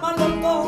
malos dos.